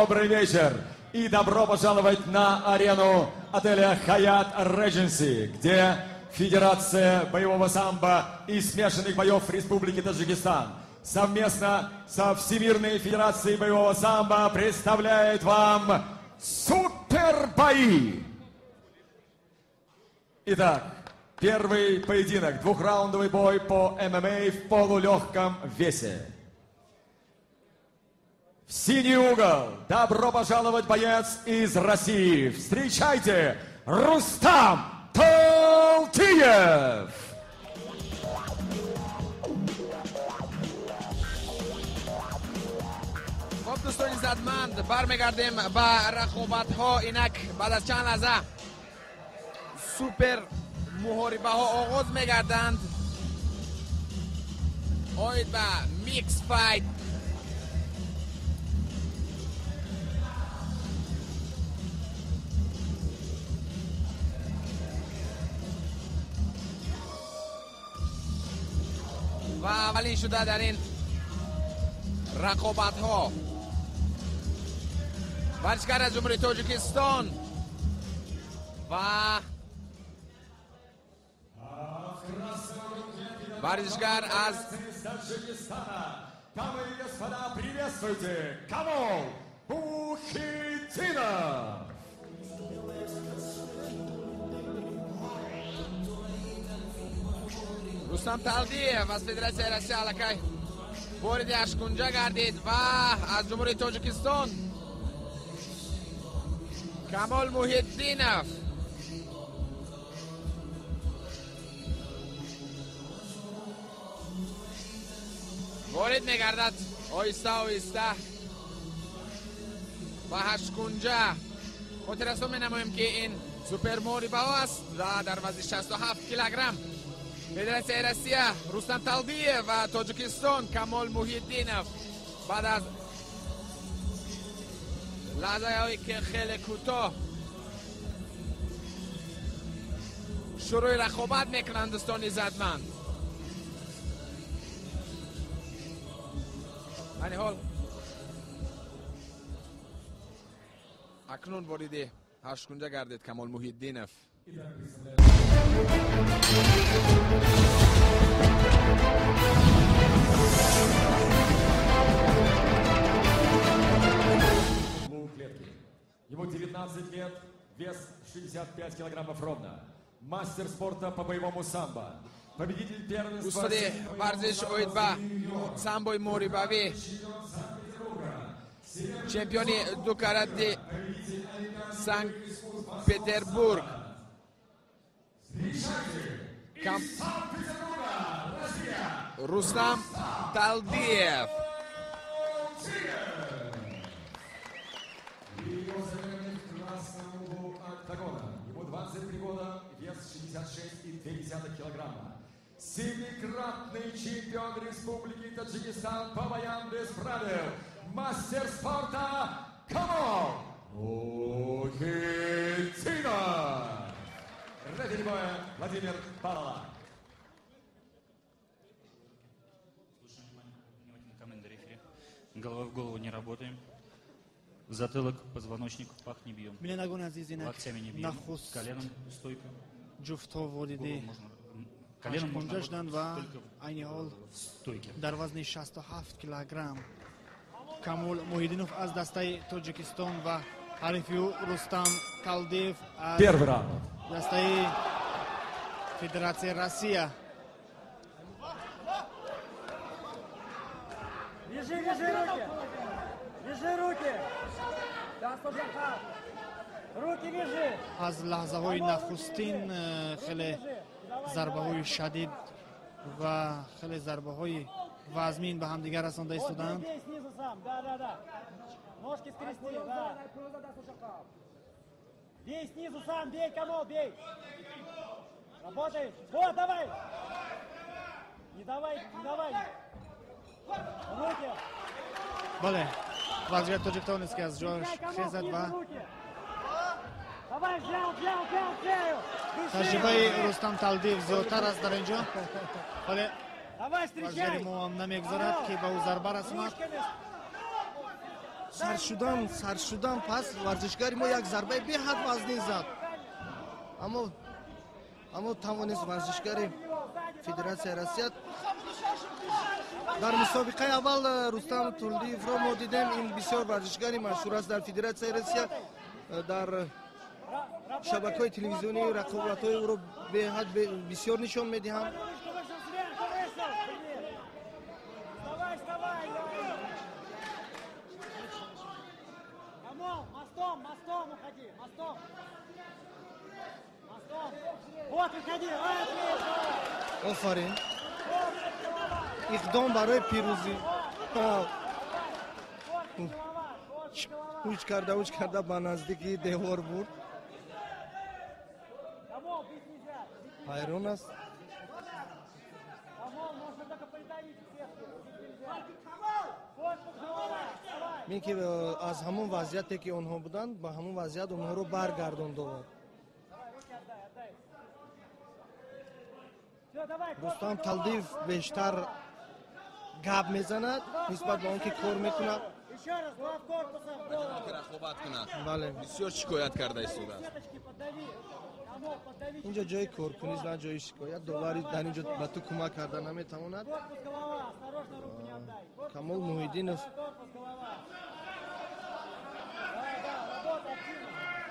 Добрый вечер и добро пожаловать на арену отеля Хаят Regency, где Федерация боевого самбо и смешанных боев Республики Таджикистан совместно со Всемирной Федерацией боевого самбо представляет вам супербои. Итак, первый поединок, двухраундовый бой по ММА в полулегком весе. Синий угол добро пожаловать, боец из России! Встречайте, Рустам Толтиев! хоб ну дӯстони иззатманд бармегардем ба рақобатҳо инак баъд аз чанд лаҳза супер муҳорибаҳо оғоз мегарданд оид ба микс файт ва аввалин шуда дар ин рақобатҳо варзишгар аз ҷумҳурии тоҷикистон ва варзишгар аз дамы и господа приветствуйте камол бухитина рустам талдиев аз федератсияи россия аллакай вориди ашкунҷа гардид ва аз ҷумҳурии тоҷикистон камол муҳиддинов ворид мегардад оҳиста оҳиста ба ҳашткунҷа хотиррасон менамоем ки ин суперморибаҳо аст ва дар вазни 67 килограмм федератсияи россия рустам талдиев ва тоҷикистон камол муҳиддинов баъд аз лаҳзаҳое ки хеле кӯтоҳ шурӯи рақобат мекунанд дӯстони иззатманд айни ҳол акнун вориди ҳашткунҷа гардид камол муҳиддинов Углу клетки. Ему 19 лет, вес 65 килограммов ровно. Мастер спорта по боевому самбо. Победитель первенства... дӯстони Всемирного варзиш боевого оид ба самбо самбои Кам- рустам талдиев его соперник в красном. Ему 23 года, вес 66,2 килограмма. Семикратный чемпион Республики Таджикистан по боям без правил. Мастер спорта Камол Ухитина. Рефери боя Владимир Павлова. Слушаем внимательно команды рефери. Голова в голову не работаем. В затылок, позвоночник, пах не бьем. Локтями не бьем. Коленом стойка. Голову можно, коленом можно работать только в- стойке. дар вазни 67 килограмм камол муҳиддинов аз дастаи тоҷикистон ва ҳарифи ӯ рустам талдиев аз Первый раунд. дастаи федератсияи россия Вяжи, вяжи руки! Вяжи руки! Да, стоп, захар! Руки вяжи! аз лаҳзаҳои нахустин э, хеле зарбаҳои шадид ва хеле зарбаҳои вазмин ба ҳамдигар расонда Вот, истоданд бей снизу Бей снизу сам, бей, Камол, бей! Работаешь? Вот, давай! Не давай, не давай! Руки! Bale, vaziyat tojikistonlikga jo'nash 62. Давай, взял, взял, взял, взял! Тажибай Рустам Талдиев зиётар Тарас дар инҷо. Бале, Давай, встречай! Вазири муомна мегузорад ки ба ӯ зарба расмад. Расонад Ручками! саршудан саршудан пас варзишгари мо як зарбаи беҳад вазнин зад аммо аммо тавонист варзишгари федератсияи россия дар мусобиқаи аввал э, рустам тулдиевро мо дидем ин бисёр варзишгари машҳур аст дар федератсияи россия э, дар шабакаҳои телевизионии рақобатҳои ӯро беҳад бисёр нишон медиҳанд офарин иқдом барои пирӯзӣ. Уч карда уч карда ба наздики девор бурд. Ҳайрон аст. Мин ки э, аз ҳамон вазъияте ки онҳо буданд ба ҳамон вазъият онҳоро баргардонд рустам талдиев бештар гап мезанад нисбат ба он ки кор мекунад. Рақобат кунад. Бисёр шикоят карда истодааст инҷо ҷои коркунист на ҷои шикоят довари дар инҷо ба ту кӯмак карда наметавонад. Камол муҳиддинов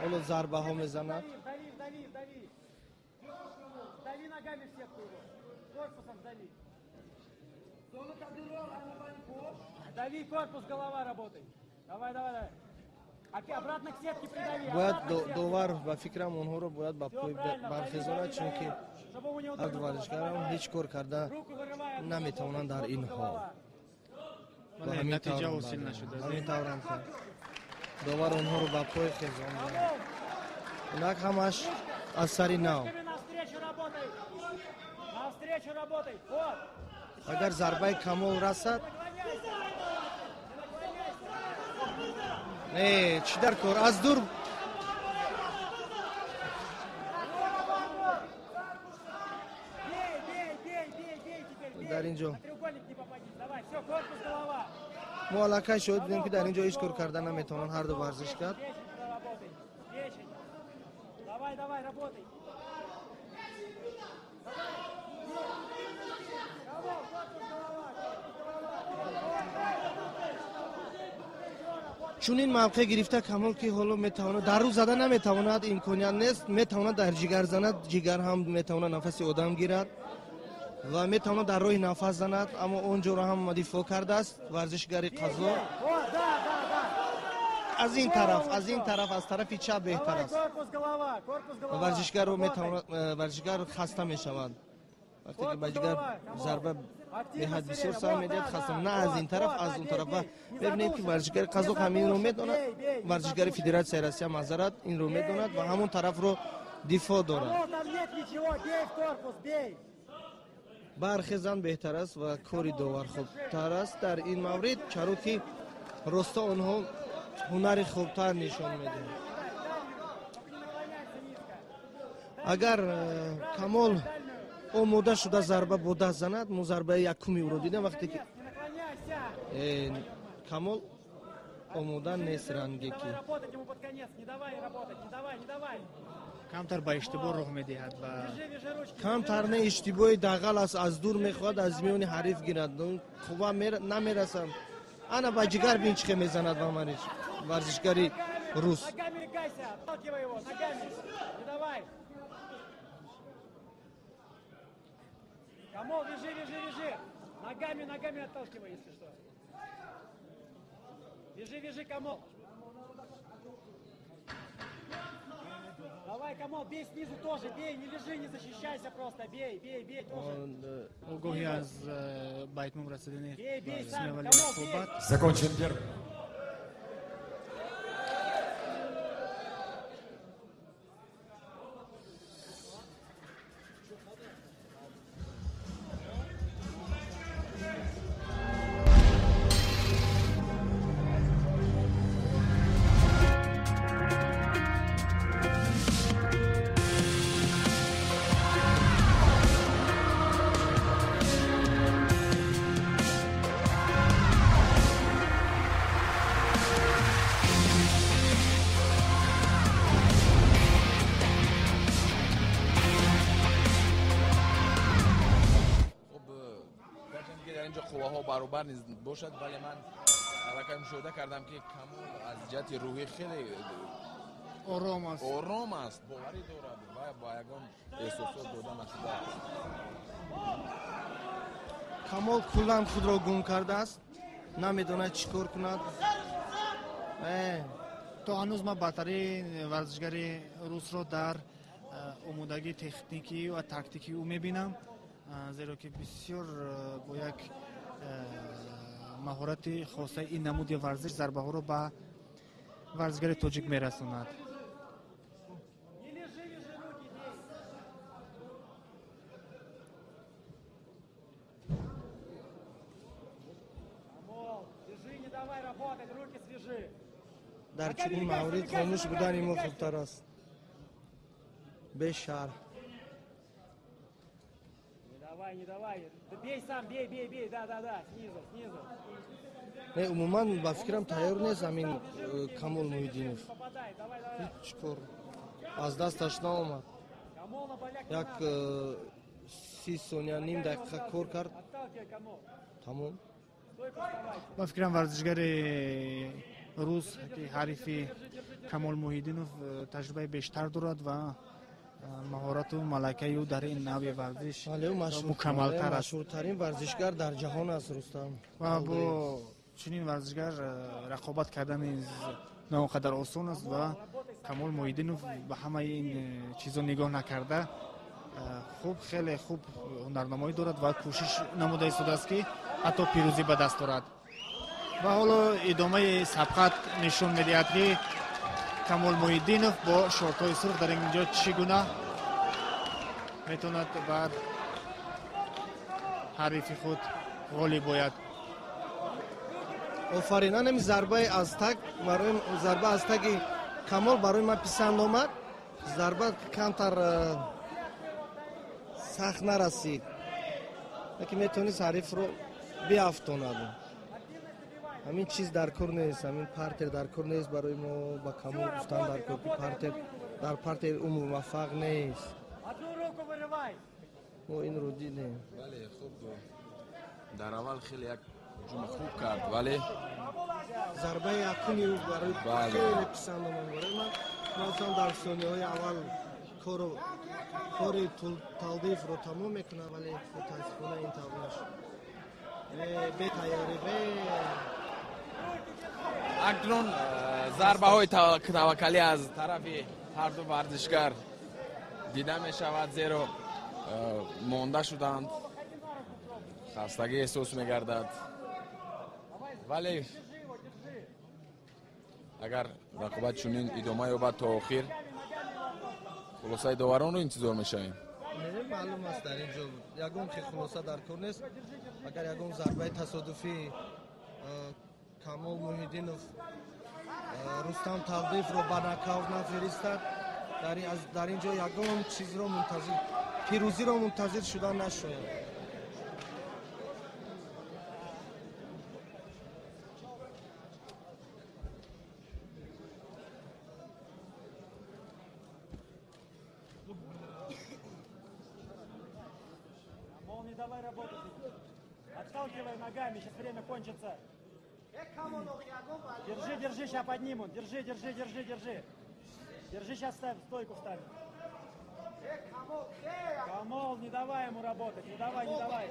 ҳоло зарбаҳо мезанад Дави корпус, голова работай. Давай, давай, давай. Обратно к сетке придави. бояд довар ба фикрам онҳоро бояд ба пой бархезонад чунки ҳар ду варзишгарам ҳеҷ кор карда наметавонанд дар ин ҳол. натиҷа ҳосил нашуда ҳамин таврам кард довар онҳоро ба пой хезонд инак ҳамаш аз сари нав агар зарбаи камол расад? Э, чӣ дар кор? Аз дур. Дар инҷо. Мо аллакай шоҳид будем ки дар инҷо ҳеҷ кор карда наметавонанд ҳарду варзишгар Давай, давай, работай. چونین موقع گرفته کمال که حالا می‌تواند در روز زده نمی‌تواند امکانیت نیست می‌تواند در جگر زند جگر هم می‌تواند نفس آدم گیرد و می‌تواند در روی نفس زند. اما اونجا را هم دفاع کرده است ورزشگری قضا. از این طرف از این طرف از طرف چپ بهتر است. ورزشگر رو می‌تواند ورزشگر خسته می‌شوند вақте ки ба ҷигар зарба беҳад бисёр сар медиҳад хастам на аз ин тараф. Аз он тараф ва мебинем ки варзишгари қазоқ ҳам инро медонад. Варзишгари федератсияи россия мазарат инро медонад ва ҳамон тарафро дифоъ дорад. Бархезан беҳтар аст ва кори довар хубтар аст. Дар ин маврид чаро ки росто онҳо ҳунари хубтар нишон медиҳад. Агар э, камол омода шуда зарба бо даст занад мо зарбаи якуми ӯро дидем вақте ки э, камол омода нест ранге ки камтар ба иштибоҳ роҳ медиҳад ба камтар не иштибоҳи дағал аст аз дур мехоҳад аз миёни ҳариф гирад. Қувва намерасанд ана ба ҷигар бин чихе мезанад ва манич варзишгари рус Камол, вяжи, вяжи, вяжи. Ногами, ногами отталкивай, если что. Вяжи, вяжи, Камол. Давай, Камол, бей снизу тоже, бей, не лежи, не защищайся просто, бей, бей, бей тоже. огоҳӣ аз байтмум расидани смевали рақобат Закончен первый. Баробар низ бошад вале ман аллакай мушоҳида кардам ки камол аз ҷиҳати рӯҳӣ хеле ором аст. ором аст боварӣ дорад ва ба ягон эҳсосот дода нашудааст камол куллан худро гум кардааст. Намедонад чӣ кор кунад. Э, то ҳанӯз ман баҳтарин варзишгари русро дар э, омодагии техникӣ ва тактикӣ ӯ мебинам Э, зеро ки бисёр бо як маҳорати хосаи ин намуди варзиш зарбаҳоро ба варзишгари тоҷик мерасонад. Дар чунин маворид хомӯш будани мо хубтар аст. Бешарҳ давай, не давай. Да бей сам, бей, бей, бей, да, да, да, снизу, снизу. не умуман ба фикрам тайёр нест ҳамин э, камол муҳиддинов Попадай, давай, давай. ҳеҷ кор аз дасташ наомад Камол на поляк не як э, си сония ним дақиқа кор кард Отталкивай, Камол. тамом вставай. ба фикрам варзишгари рус ки ҳарифи камол муҳиддинов э, таҷрибаи бештар дорад ва маҳорату малакаи ӯ дар ин навъи варзиш мукаммалтар аст. машҳуртарин варзишгар дар ҷаҳон аст рустам. ва бо чунин варзишгар э, рақобат кардани з- на он қадар осон аст ва камол муҳиддинов ба ҳамаи ин э, чизо нигоҳ накарда э, хуб хеле хуб ҳунарнамоӣ дорад ва кӯшиш намуда истодааст ки ҳатто пирӯзӣ ба даст орад ва ҳоло идомаи сабқат нишон медиҳад ки камол муҳиддинов бо шортҳои сурх дар инҷо чӣ гуна метавонад бар ҳарифи худ ғолиб бояд? Офарин анами зарбаи аз так барои зарба аз таги камол барои ман писанд омад. Зарба камтар э, сахт нарасид яке метавонист ҳарифро биафтонад ҳамин чиз дар кор нест ҳамин партер дар кор нест барои мо ба камол гуфтан дар кор. Ки партер дар партер ӯ муваффақ нест. Мо инро дидем. Дар аввал хеле як ҳуҷуми хуб кард вале? Зарбаи якуми ӯ барои хеле писанд омад барои ман. Махсусан дар сониҳои аввал коро кори талдифро тамом мекунад вале мутаассифона ин тавр нашуд бетайёрӣ бе акнун э, зарбаҳои тава- таваккалӣ аз тарафи ҳарду варзишгар дида мешавад зеро э, монда шуданд. Хастагӣ эҳсос мегардад. Вале агар рақобат чунин идома ёбад то охир хулосаи доваронро интизор мешавем. Маълум аст дар ин ҷо. Ягон хулоса дар кор нест агар ягон зарбаи тасодуфӣ э, камол муҳиддинов э, рустам талдифро ба накаут нафиристад дар ин- ҷо ягон чизро мунтазир пирӯзиро мунтазир шуда нашояд давай работать. Отталкивай ногами, сейчас время кончится. Сейчас поднимут. Держи, держи, держи, держи. Держи, сейчас ставь, стойку ставь. Камол, не давай ему работать, не давай, не давай.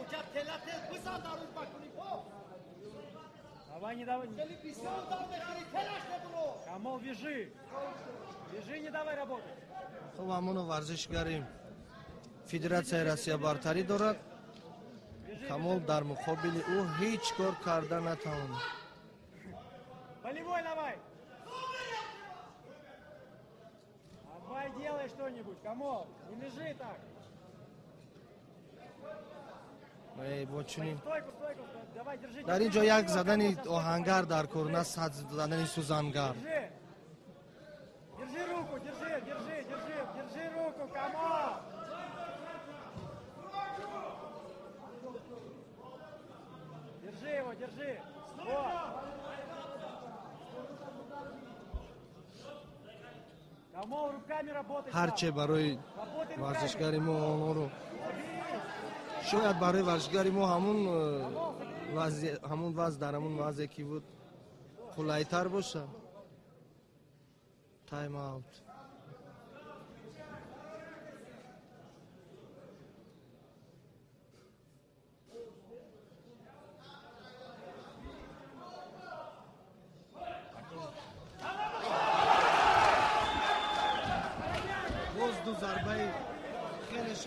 Давай, не давай. Камол, вяжи. Вяжи, не давай работать. хуб ҳамоно варзишгари федератсияи россия бартарӣ дорад камол дар муқобили ӯ ҳеҷ кор карда натавонад Болевой давай. Давай, делай что-нибудь, Камол. Не лежи так. Э, держи. дар ин ҷо як задани оҳангар дар кор на сад задани сӯзангар Держи. Держи руку, держи, держи, держи, держи руку, Камол. Держи его, держи. Вот. Ҳарче барои варзишгари мо онҳоро шояд барои варзишгари мо ҳамун э, ҳамун вазъ дар ҳамун вазъе ки буд қулайтар боша тайм аут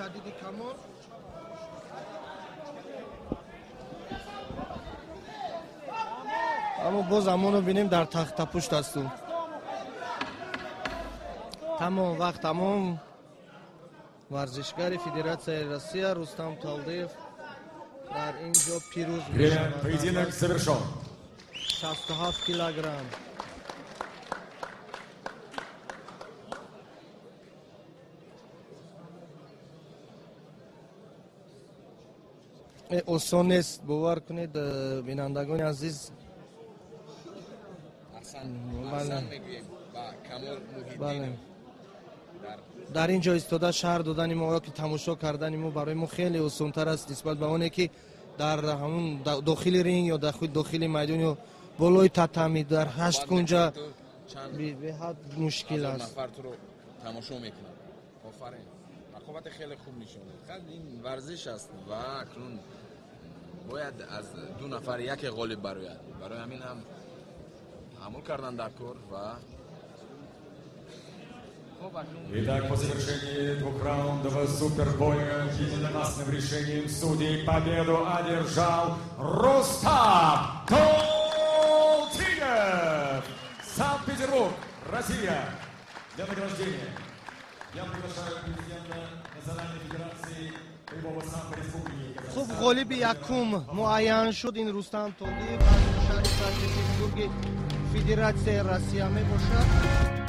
شدید کمان اما باز امان رو بینیم در تخت پشت هستون تمام وقت تمام ورزشگر فدراسیای روسیه رستم تالدیف در اینجا پیروز میشه. 67 کیلوگرم. اوسون نیست باور کنید بینندگان عزیز. احسن بله. در اینجا ایستاده شهر دادن ما را که تماشا کردن ما برای ما خیلی اصولتر است نسبت به اونه که در همون داخل رینگ یا داخل داخل میدان یا بالای تتمی در هشت کنجا به حد مشکل است. تماشا می‌کنن؟ آفرین. مقاومت خیلی خوب نشون داد این ورزش است و اکنون باید از دو نفر یک غالب براید برای همین هم عمل کردن در کور و Итак, по завершении двух раундов супербоя единомастным решением судей. Победу одержал Рустам Колтинев! Санкт-Петербург, Россия! Для награждения. Хуб Казахстан. ғолиби якум муайян шуд ин рустам толиев аз шаҳри санкт-петербурги федератсияи россия мебошад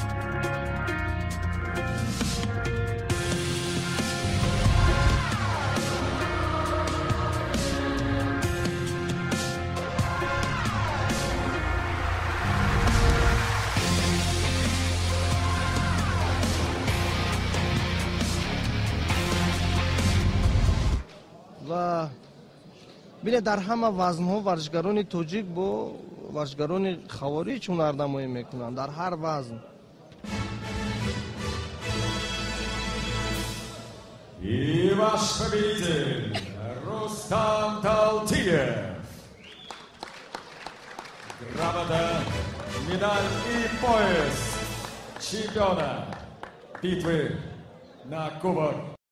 ва биле дар ҳама вазнҳо варзишгарони тоҷик бо варзишгарони хавориҷ ҳунарнамоӣ мекунанд. Дар ҳар вазн И ваш победитель Рустам Талтиев. Грамота, медаль и пояс чемпиона битвы на Кубок